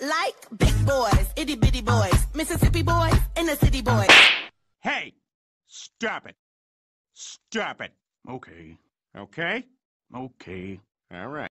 like big boys, itty bitty boys, Mississippi boys, and the city boys. Hey, stop it. Stop it. Okay. Okay? Okay. All right.